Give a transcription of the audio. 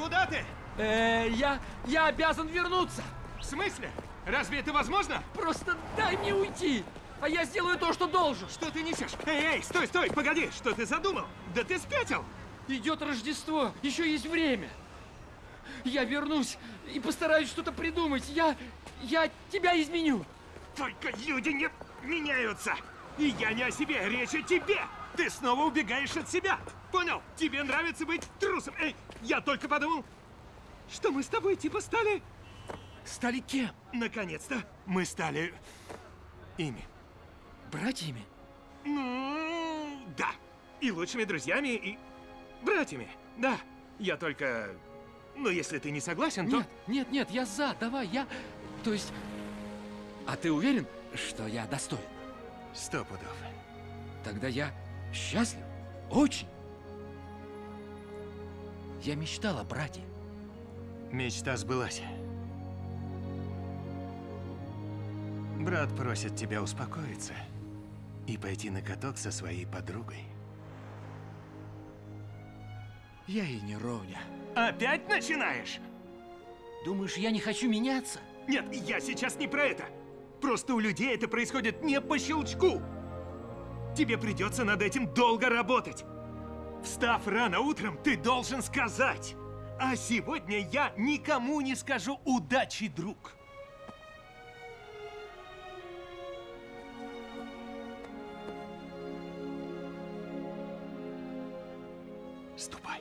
Куда ты? Э, я, я обязан вернуться. В смысле? Разве это возможно? Просто дай мне уйти, а я сделаю то, что должен. Что ты несешь? Эй, эй, стой, стой, погоди, что ты задумал? Да ты спятил! Идет Рождество, еще есть время. Я вернусь и постараюсь что-то придумать. Я, я тебя изменю. Только люди не меняются. И я не о себе, речь о тебе. Ты снова убегаешь от себя. Понял? Тебе нравится быть трусом. Эй, я только подумал, что мы с тобой типа стали... Стали кем? Наконец-то мы стали ими. Братьями? Ну, да. И лучшими друзьями, и братьями. Да. Я только... Ну, если ты не согласен, то... Нет, нет, нет, я за, давай, я... То есть... А ты уверен, что я достоин? Сто пудов. Тогда я счастлив. Очень. Я мечтал о брате. Мечта сбылась. Брат просит тебя успокоиться и пойти на каток со своей подругой. Я и не ровня. Опять начинаешь? Думаешь, я не хочу меняться? Нет, я сейчас не про это. Просто у людей это происходит не по щелчку. Тебе придется над этим долго работать. Встав рано утром, ты должен сказать. А сегодня я никому не скажу удачи, друг. Ступай.